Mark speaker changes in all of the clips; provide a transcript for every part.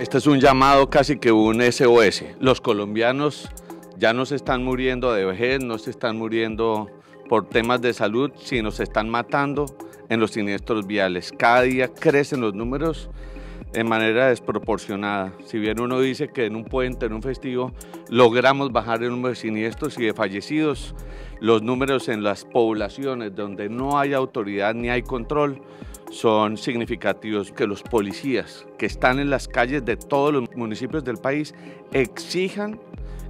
Speaker 1: Este es un llamado casi que un SOS. Los colombianos ya no se están muriendo de vejez, no se están muriendo por temas de salud, sino se están matando en los siniestros viales. Cada día crecen los números de manera desproporcionada. Si bien uno dice que en un puente, en un festivo, logramos bajar el número de siniestros y de fallecidos, los números en las poblaciones donde no hay autoridad ni hay control son significativos que los policías que están en las calles de todos los municipios del país exijan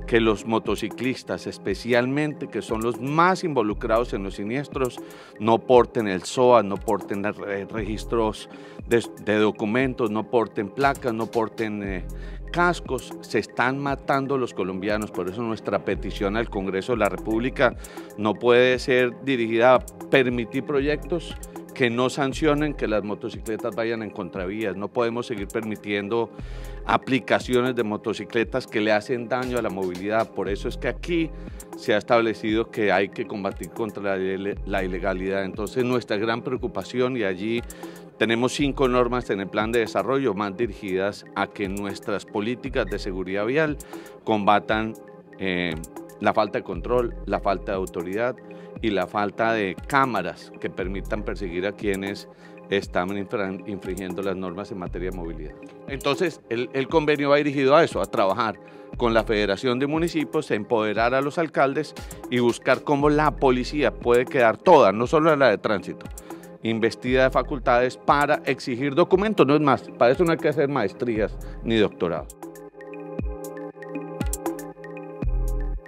Speaker 1: que los motociclistas, especialmente que son los más involucrados en los siniestros, no porten el SOA, no porten registros de, documentos, no porten placas, no porten eh, cascos. Se están matando los colombianos, por eso nuestra petición al Congreso de la República no puede ser dirigida a permitir proyectos que no sancionen que las motocicletas vayan en contravías. No podemos seguir permitiendo aplicaciones de motocicletas que le hacen daño a la movilidad. Por eso es que aquí se ha establecido que hay que combatir contra la, ilegalidad. Entonces nuestra gran preocupación y allí tenemos cinco normas en el plan de desarrollo más dirigidas a que nuestras políticas de seguridad vial combatan eh, la falta de control, la falta de autoridad y la falta de cámaras que permitan perseguir a quienes están infringiendo las normas en materia de movilidad. Entonces, el, convenio va dirigido a eso, a trabajar con la Federación de Municipios, empoderar a los alcaldes y buscar cómo la policía puede quedar toda, no solo la de tránsito, investida de facultades para exigir documentos, no es más, para eso no hay que hacer maestrías ni doctorados.